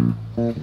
Thank you.